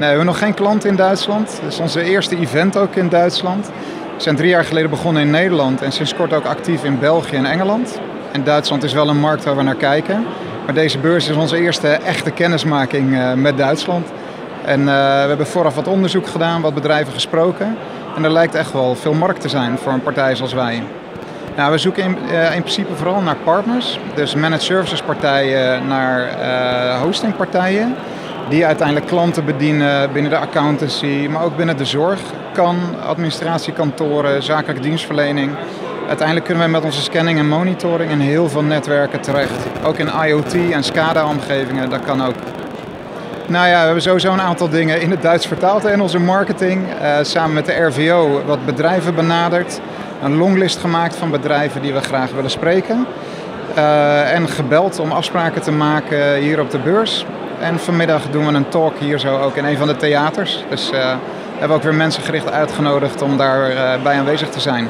we hebben nog geen klant in Duitsland. Het is onze eerste event ook in Duitsland. We zijn drie jaar geleden begonnen in Nederland en sinds kort ook actief in België en Engeland. En Duitsland is wel een markt waar we naar kijken. Maar deze beurs is onze eerste echte kennismaking uh, met Duitsland. En uh, we hebben vooraf wat onderzoek gedaan, wat bedrijven gesproken. En er lijkt echt wel veel markt te zijn voor een partij zoals wij. Nou, we zoeken in, uh, in principe vooral naar partners. Dus managed services partijen naar hostingpartijen. Die uiteindelijk klanten bedienen binnen de accountancy, maar ook binnen de zorg. Kan, administratiekantoren, zakelijke dienstverlening. Uiteindelijk kunnen we met onze scanning en monitoring in heel veel netwerken terecht. Ook in IoT en SCADA-omgevingen, dat kan ook. Nou ja, we hebben sowieso een aantal dingen in het Duits vertaald in onze marketing. Uh, samen met de RVO wat bedrijven benaderd. Een longlist gemaakt van bedrijven die we graag willen spreken. Uh, en gebeld om afspraken te maken hier op de beurs. En vanmiddag doen we een talk hier zo ook in een van de theaters. Dus uh, hebben we ook weer mensen gericht uitgenodigd om daarbij uh, bij aanwezig te zijn.